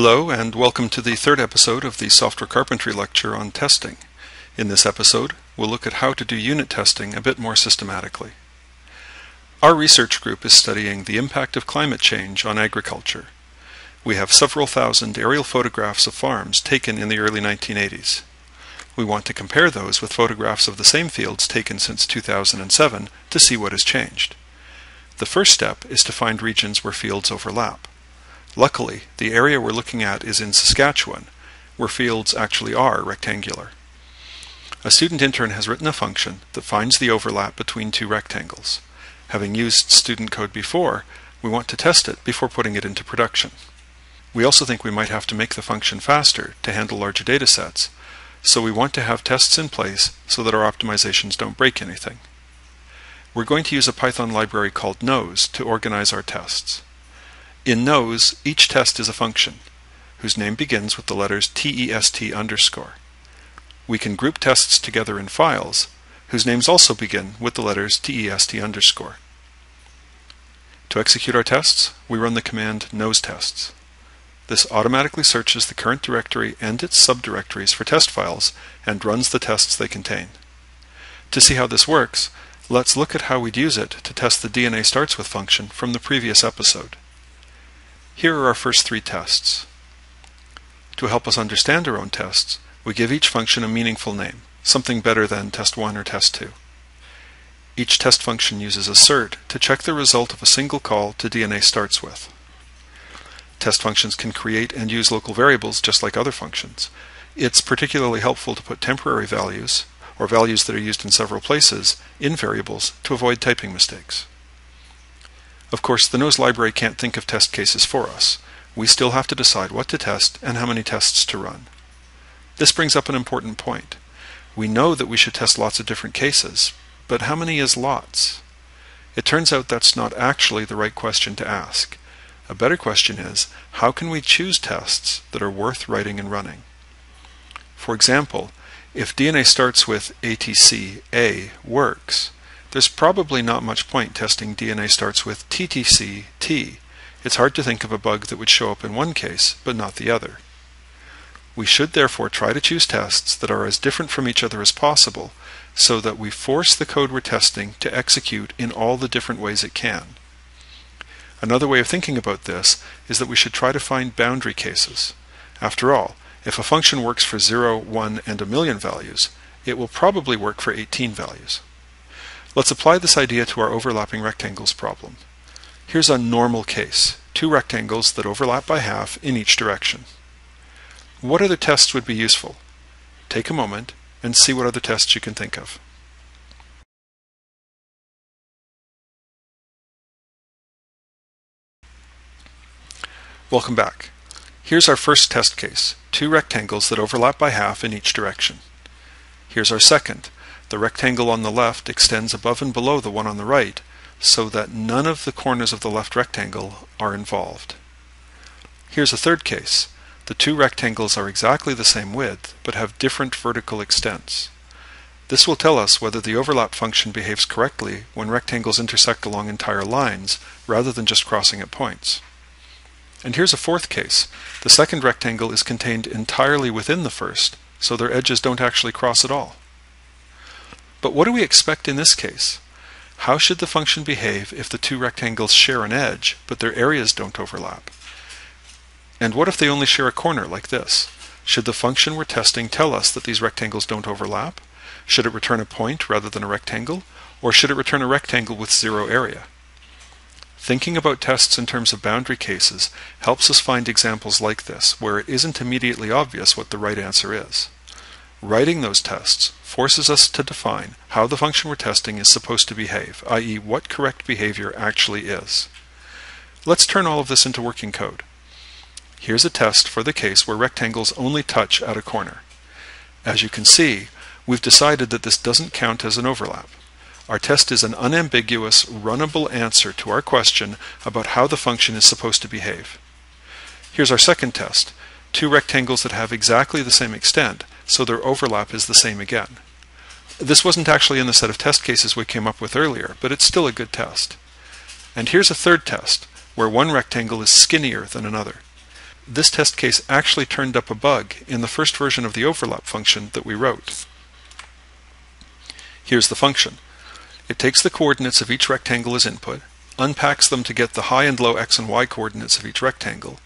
Hello, and welcome to the third episode of the Software Carpentry lecture on testing. In this episode, we'll look at how to do unit testing a bit more systematically. Our research group is studying the impact of climate change on agriculture. We have several thousand aerial photographs of farms taken in the early 1980s. We want to compare those with photographs of the same fields taken since 2007 to see what has changed. The first step is to find regions where fields overlap. Luckily, the area we're looking at is in Saskatchewan, where fields actually are rectangular. A student intern has written a function that finds the overlap between two rectangles. Having used student code before, we want to test it before putting it into production. We also think we might have to make the function faster to handle larger data sets, so we want to have tests in place so that our optimizations don't break anything. We're going to use a Python library called nose to organize our tests. In nose, each test is a function, whose name begins with the letters test underscore. We can group tests together in files, whose names also begin with the letters test underscore. To execute our tests, we run the command nosetests. This automatically searches the current directory and its subdirectories for test files and runs the tests they contain. To see how this works, let's look at how we'd use it to test the DNA starts with function from the previous episode. Here are our first three tests. To help us understand our own tests, we give each function a meaningful name, something better than test1 or test2. Each test function uses assert to check the result of a single call to DNA starts with. Test functions can create and use local variables just like other functions. It's particularly helpful to put temporary values, or values that are used in several places, in variables to avoid typing mistakes. Of course, the nose library can't think of test cases for us. We still have to decide what to test and how many tests to run. This brings up an important point. We know that we should test lots of different cases, but how many is lots? It turns out that's not actually the right question to ask. A better question is, how can we choose tests that are worth writing and running? For example, if DNA starts with ATC A works, there's probably not much point testing DNA starts with TTC T. It's hard to think of a bug that would show up in one case, but not the other. We should therefore try to choose tests that are as different from each other as possible, so that we force the code we're testing to execute in all the different ways it can. Another way of thinking about this is that we should try to find boundary cases. After all, if a function works for 0, 1, and a million values, it will probably work for 18 values. Let's apply this idea to our overlapping rectangles problem. Here's a normal case, two rectangles that overlap by half in each direction. What other tests would be useful? Take a moment and see what other tests you can think of. Welcome back. Here's our first test case, two rectangles that overlap by half in each direction. Here's our second, the rectangle on the left extends above and below the one on the right, so that none of the corners of the left rectangle are involved. Here's a third case. The two rectangles are exactly the same width, but have different vertical extents. This will tell us whether the overlap function behaves correctly when rectangles intersect along entire lines, rather than just crossing at points. And here's a fourth case. The second rectangle is contained entirely within the first, so their edges don't actually cross at all. But what do we expect in this case? How should the function behave if the two rectangles share an edge, but their areas don't overlap? And what if they only share a corner like this? Should the function we're testing tell us that these rectangles don't overlap? Should it return a point rather than a rectangle? Or should it return a rectangle with zero area? Thinking about tests in terms of boundary cases helps us find examples like this, where it isn't immediately obvious what the right answer is. Writing those tests forces us to define how the function we're testing is supposed to behave, i.e. what correct behavior actually is. Let's turn all of this into working code. Here's a test for the case where rectangles only touch at a corner. As you can see, we've decided that this doesn't count as an overlap. Our test is an unambiguous, runnable answer to our question about how the function is supposed to behave. Here's our second test, two rectangles that have exactly the same extent, so their overlap is the same again. This wasn't actually in the set of test cases we came up with earlier, but it's still a good test. And here's a third test, where one rectangle is skinnier than another. this test case actually turned up a bug in the first version of the overlap function that we wrote. Here's the function. It takes the coordinates of each rectangle as input, unpacks them to get the high and low x and y coordinates of each rectangle,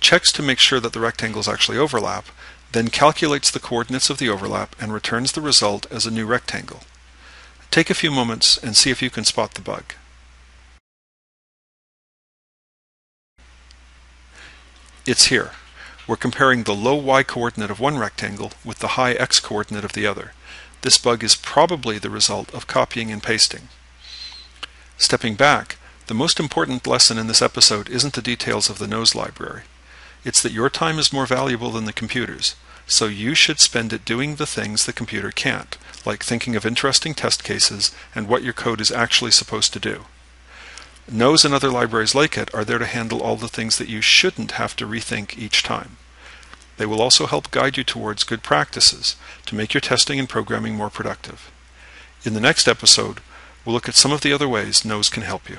checks to make sure that the rectangles actually overlap, then calculates the coordinates of the overlap and returns the result as a new rectangle. Take a few moments and see if you can spot the bug. It's here. We're comparing the low y coordinate of one rectangle with the high x coordinate of the other. This bug is probably the result of copying and pasting. Stepping back, the most important lesson in this episode isn't the details of the nose library. It's that your time is more valuable than the computer's, so you should spend it doing the things the computer can't, like thinking of interesting test cases and what your code is actually supposed to do. Nose and other libraries like it are there to handle all the things that you shouldn't have to rethink each time. They will also help guide you towards good practices to make your testing and programming more productive. In the next episode, we'll look at some of the other ways Nose can help you.